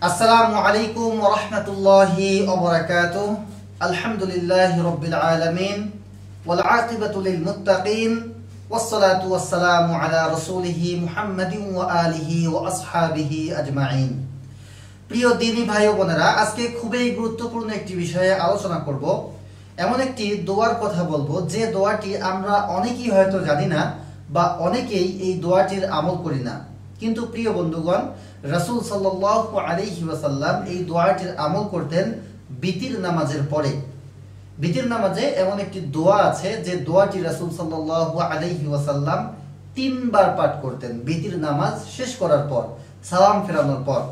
আসসালামু আলাইকুম রহমতুল্লাহি ওবরাকাত আলহামদুলিল্লাহ রব্বিল আলামিন ওয়াল আকিবাতু লিল মুত্তাকিন والصلاة والسلام على رسوله محمد وآله وأصحابه أجمعين প্রিয় দিনী ভাই ও বোনেরা আজকে খুবই গুরুত্বপূর্ণ একটি বিষয়ে আলোচনা করব এমন একটি দোয়ার কথা বলবো যে দোয়াটি আমরা অনেকেই হয়তো জানি না বা অনেকেই এই দোয়াটির আমল করি না কিন্তু প্রিয় বন্ধুগণ, রাসূল সাল্লাল্লাহু আলাইহি ওয়াসাল্লাম এই দোয়াটির আমল করতেন বিতির নামাজের পরে। বিতির নামাজে এমন একটি দোয়া আছে যে দোয়াটি রাসূল সাল্লাল্লাহু আলাইহি ওয়াসাল্লাম তিনবার পাঠ করতেন বিতির নামাজ শেষ করার পর, সালাম ফেরানোর পর।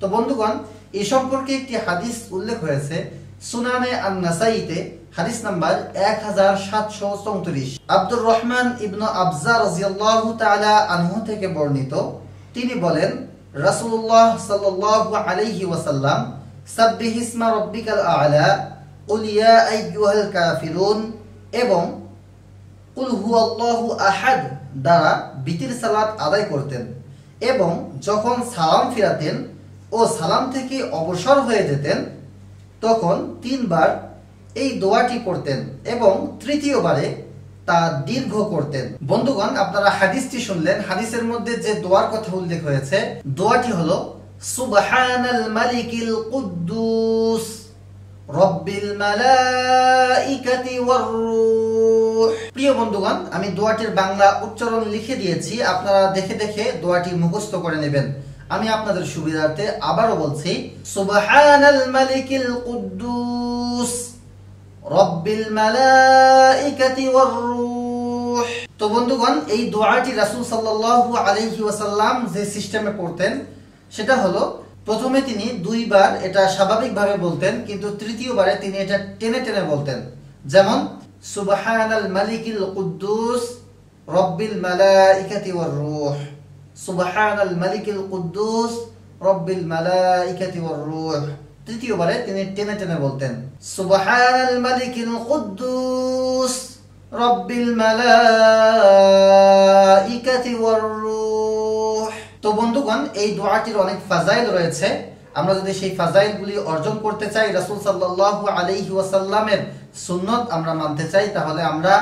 তো বন্ধুগণ এই সম্পর্কে একটি হাদিস উল্লেখ হয়েছে সুনানে আন নাসাইতে হাদিস নাম্বার এক হাজার সাতশো চৌত্রিশ। আব্দুর রহমান ইবনু আবজা রাজিয়াল্লাহু তাআলা আনহু থেকে বর্ণিত তিনি বলেন, রাসূলুল্লাহ সাল্লাল্লাহু আলাইহি ওয়াসাল্লাম, সাব্বিহ রাব্বিকাল আ'লা, কুল ইয়া আইয়ুহাল কাফিরুন, এবং কুল হুয়াল্লাহু আহাদ দ্বারা বিতির সালাত আদায় করতেন, এবং যখন সালাম ফিরাতেন ও সালাম থেকে অবসর হয়ে যেতেন, তখন তিনবার এই দোয়াটি করতেন এবং তৃতীয়বারে তা দীর্ঘ করতেন। বন্ধুগণ, আপনারা হাদিসটি শুনলেন। হাদিসের মধ্যে যে দোয়ার কথা উল্লেখ হয়েছে, দোয়াটি হলো, সুবহানাল মালিকিল কুদ্দুস, রব্বিল মালাইকাতি ওয়ার প্রিয় বন্ধুগণ, আমি দোয়াটির বাংলা উচ্চারণ লিখে দিয়েছি। আপনারা দেখে দেখে দোয়াটি মুখস্থ করে নেবেন। আমি আপনাদের সুবিধার্থে আবারও বলছি, সুবহানাল মালিকিল কুদ্দুস রব্বিল মালাইকাতি ওয়ার রূহ। তো বন্ধুগণ, এই দোয়াটি রাসূল সাল্লাল্লাহু আলাইহি ওয়াসাল্লাম যে সিস্টেমে পড়তেন, সেটা হলো প্রথমে তিনি দুইবার এটা স্বাভাবিকভাবে বলতেন, কিন্তু তৃতীয়বারে তিনি এটা টেনে টেনে বলতেন। যেমন, সুবহানাল মালিকিল কুদ্দুস, রব্বিল মালাইকাতি ওয়ার রূহ। সুবহানাল মালিকিল কুদ্দুস, রব্বিল মালাইকাতি ওয়ার রূহ। তৃতীয়বারে তিনি টেনে টেনে বলতেন, সুবহানাল মালিকিল কুদ্দুস, রব্বিল মালাইকাতি ওয়ার রূহ। তো বন্ধুগণ, এই দোয়াটির অনেক ফাজাইল রয়েছে। আমরা যদি সেই ফাজাইলগুলি অর্জন করতে চাই, রাসূল সাল্লাল্লাহু আলাইহি ওয়াসাল্লামের সুন্নত আমরা মানতে চাই, তাহলে আমরা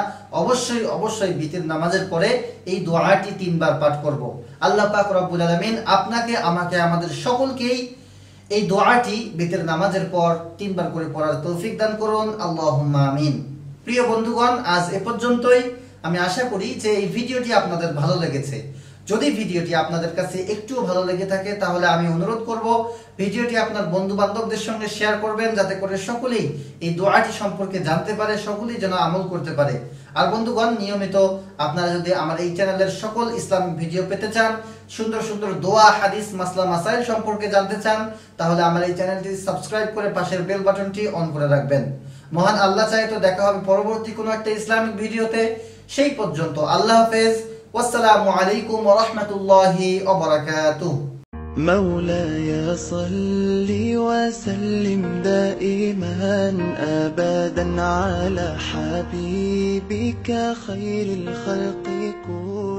অবশ্যই অবশ্যই বিতির নামাজের পরে এই দোয়াটি তিনবার পাঠ করব। আল্লাহ পাক রব্বুল আলামিন আপনাকে, আমাকে, আমাদের সকলকেই এই দোয়াটি বেতের নামাজের পর তিনবার করে পড়ার তৌফিক দান করুন। আল্লাহ আমিন। প্রিয় বন্ধুগণ, আজ এ পর্যন্তই। আমি আশা করি যে এই ভিডিওটি আপনাদের ভালো লেগেছে। যদি ভিডিওটি আপনাদের কাছে একটুও ভালো লেগে থাকে, তাহলে আমি অনুরোধ করব ভিডিওটি আপনার বন্ধু বান্ধবদের সঙ্গে শেয়ার করবেন, যাতে করে সকলেই এই দোয়াটি সম্পর্কে জানতে পারে, সকলেই যেন আমল করতে পারে। আর বন্ধুগণ, নিয়মিত আপনারা যদি আমার এই চ্যানেলের সকল ইসলামিক ভিডিও পেতে চান, সুন্দর সুন্দর দোয়া, হাদিস, মাসলা, মাসাইল সম্পর্কে জানতে চান, তাহলে আমার এই চ্যানেলটি সাবস্ক্রাইব করে পাশের বেল বাটনটি অন করে রাখবেন। মহান আল্লাহ চাই তো দেখা হবে পরবর্তী কোনো একটা ইসলামিক ভিডিওতে। সেই পর্যন্ত আল্লাহ হাফেজ। والسلام عليكم ورحمة الله وبركاته. مولاي صل وسلم دائما أبدا على حبيبك خير الخلق كلهم